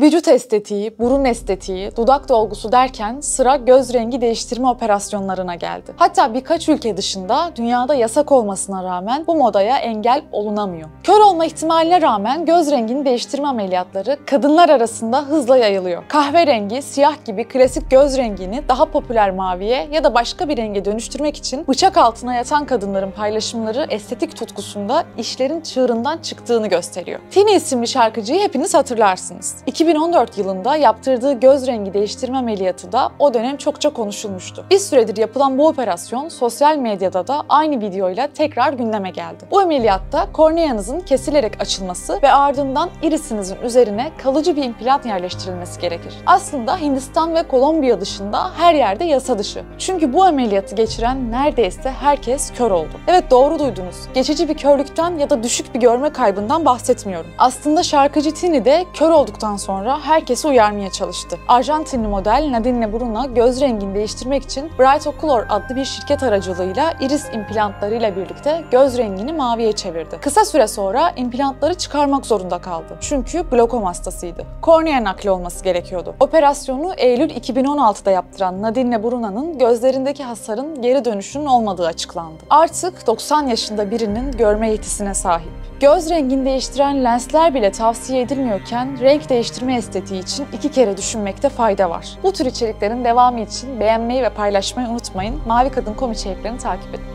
Vücut estetiği, burun estetiği, dudak dolgusu derken sıra göz rengi değiştirme operasyonlarına geldi. Hatta birkaç ülke dışında dünyada yasak olmasına rağmen bu modaya engel olunamıyor. Kör olma ihtimaline rağmen göz rengini değiştirme ameliyatları kadınlar arasında hızla yayılıyor. Kahverengi, siyah gibi klasik göz rengini daha popüler maviye ya da başka bir renge dönüştürmek için bıçak altına yatan kadınların paylaşımları estetik tutkusunda işlerin çığırından çıktığını gösteriyor. Tini isimli şarkıcıyı hepiniz hatırlarsınız. 2014 yılında yaptırdığı göz rengi değiştirme ameliyatı da o dönem çokça konuşulmuştu. Bir süredir yapılan bu operasyon sosyal medyada da aynı videoyla tekrar gündeme geldi. Bu ameliyatta korneanızın kesilerek açılması ve ardından irisinizin üzerine kalıcı bir implant yerleştirilmesi gerekir. Aslında Hindistan ve Kolombiya dışında her yerde yasa dışı. Çünkü bu ameliyatı geçiren neredeyse herkes kör oldu. Evet doğru duydunuz. Geçici bir körlükten ya da düşük bir görme kaybından bahsetmiyorum. Aslında şarkıcı Tini de kör olduktan sonra herkesi uyarmaya çalıştı. Arjantinli model Nadine Bruna göz rengini değiştirmek için Bright Oculor adlı bir şirket aracılığıyla iris implantlarıyla birlikte göz rengini maviye çevirdi. Kısa süre sonra implantları çıkarmak zorunda kaldı. Çünkü glokom hastasıydı. Kornea nakli olması gerekiyordu. Operasyonu Eylül 2016'da yaptıran Nadine Bruna'nın gözlerindeki hasarın geri dönüşünün olmadığı açıklandı. Artık 90 yaşında birinin görme yetisine sahip. Göz rengini değiştiren lensler bile tavsiye edilmiyorken renk değiştirme estetiği için iki kere düşünmekte fayda var. Bu tür içeriklerin devamı için beğenmeyi ve paylaşmayı unutmayın. Mavi Kadın.com içeriklerini takip edin.